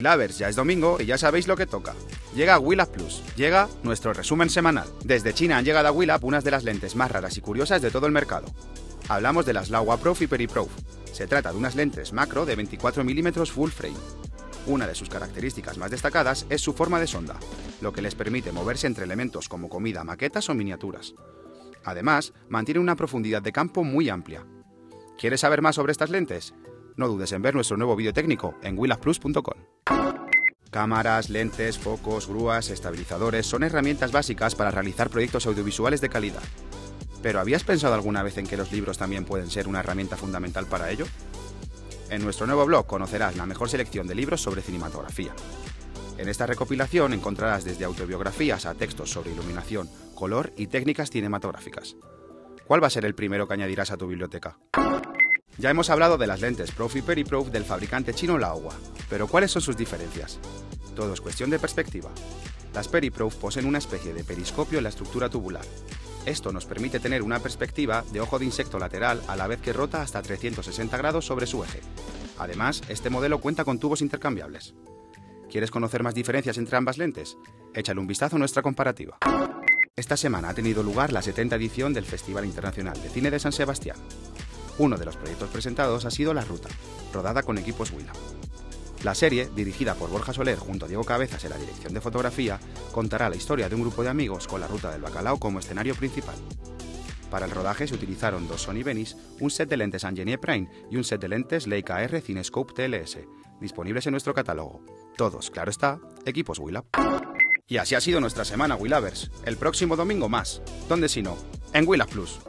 Willavers, ya es domingo y ya sabéis lo que toca. Llega Willap Plus, llega nuestro resumen semanal. Desde China han llegado a Willap unas de las lentes más raras y curiosas de todo el mercado. Hablamos de las Laowa Prof y Periprof. Se trata de unas lentes macro de 24 mm full frame. Una de sus características más destacadas es su forma de sonda, lo que les permite moverse entre elementos como comida, maquetas o miniaturas. Además, mantiene una profundidad de campo muy amplia. ¿Quieres saber más sobre estas lentes? No dudes en ver nuestro nuevo vídeo técnico en willapplus.com. Cámaras, lentes, focos, grúas, estabilizadores son herramientas básicas para realizar proyectos audiovisuales de calidad. ¿Pero habías pensado alguna vez en que los libros también pueden ser una herramienta fundamental para ello? En nuestro nuevo blog conocerás la mejor selección de libros sobre cinematografía. En esta recopilación encontrarás desde autobiografías a textos sobre iluminación, color y técnicas cinematográficas. ¿Cuál va a ser el primero que añadirás a tu biblioteca? Ya hemos hablado de las lentes Prof y Periprof del fabricante chino Laowa, pero ¿cuáles son sus diferencias? Todo es cuestión de perspectiva. Las Periprof poseen una especie de periscopio en la estructura tubular. Esto nos permite tener una perspectiva de ojo de insecto lateral a la vez que rota hasta 360 grados sobre su eje. Además, este modelo cuenta con tubos intercambiables. ¿Quieres conocer más diferencias entre ambas lentes? Échale un vistazo a nuestra comparativa. Esta semana ha tenido lugar la 70 edición del Festival Internacional de Cine de San Sebastián. Uno de los proyectos presentados ha sido La Ruta, rodada con equipos Willa. La serie, dirigida por Borja Soler junto a Diego Cabezas en la dirección de fotografía, contará la historia de un grupo de amigos con la ruta del bacalao como escenario principal. Para el rodaje se utilizaron dos Sony Venice, un set de lentes Angenier Prime y un set de lentes Leica R Cinescope TLS, disponibles en nuestro catálogo. Todos, claro está, equipos Willab. Y así ha sido nuestra semana Willavers. El próximo domingo más. ¿Dónde si no? En Willab Plus.